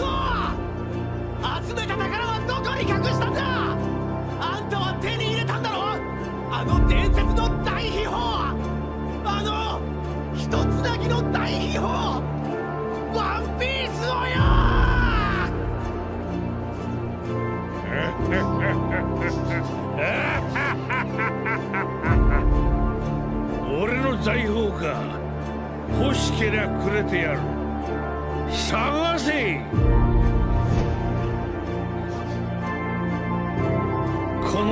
集めた宝はどこに隠したんだ？あんたは手に入れたんだろ？あの伝説の大秘宝あの一つだけの大秘宝？ワンピースをよ俺の財宝か。欲しけりゃくれてやる。探せ！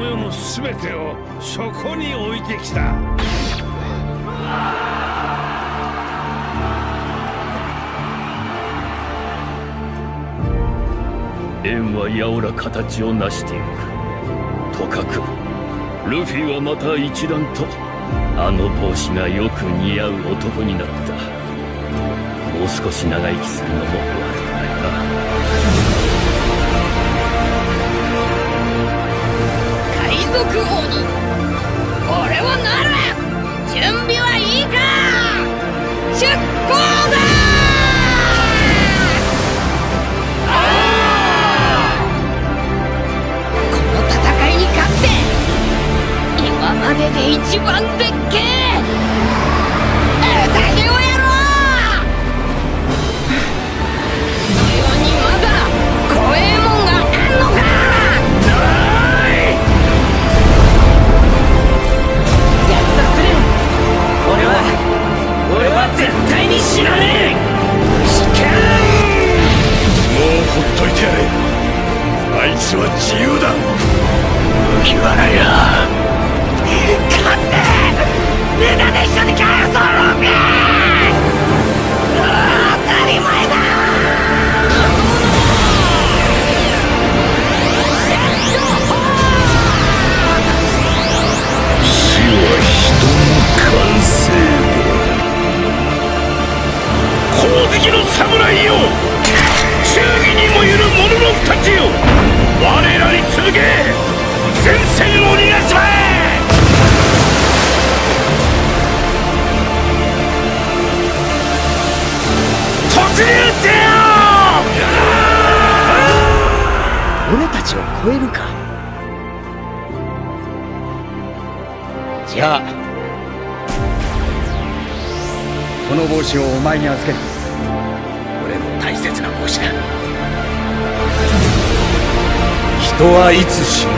世の全てをそこに置いてきた。縁はやおら形を成していく。とかくルフィはまた一段とあの帽子がよく似合う男になった。もう少し長生きするのも悪くないな。今までで一番でっけえ宴は絶対に死なねえ！死刑！もうほっといてやれ。あいつは自由だ。麦わらや我らに続け前線を逃がしまえ！突入せよ！俺たちを超えるか？じゃあこの帽子をお前に預ける。俺の大切な帽子だ人はいつ死。ぬ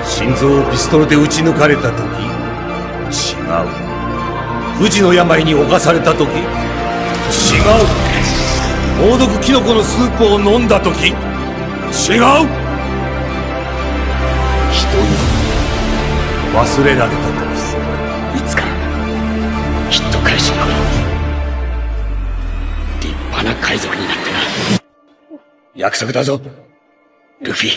と心臓をピストルで撃ち抜かれた時。違う。不治の病に侵された時違う。猛毒キノコのスープを飲んだ時。違う。人に忘れられた時さいつかきっと返しに来る立派な海賊になってな。約束だぞ。ルフィ。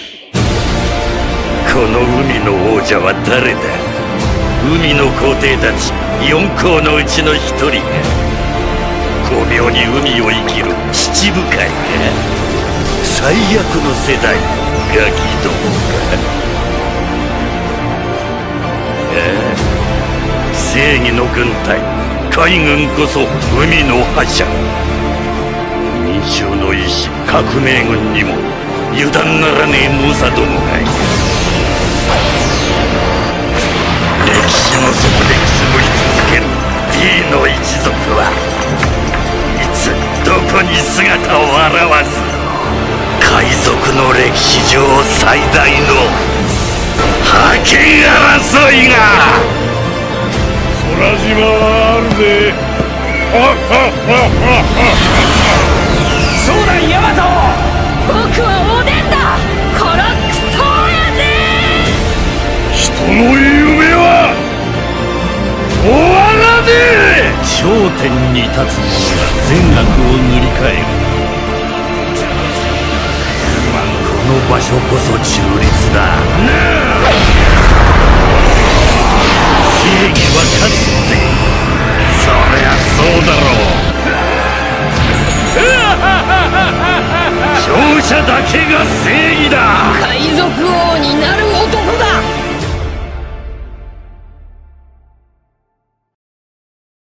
この海の王者は誰だ？海の皇帝たち四皇のうちの一人が。巧妙に海を生きる七部会が。最悪の世代ガキどもかああ正義の軍隊海軍こそ海の覇者。民衆の意志革命軍にも。油断ならねえ猛者どもがいる。歴史の底でくすぶり続ける D の一族はいつどこに姿を現す海賊の歴史上最大の覇権争いが。空島はあるぜ。点に立つ者が善悪を塗り替える。この場所こそ中立だ。正義は勝つって。そりゃそうだろう。勝者だけが正義だ。海賊王になる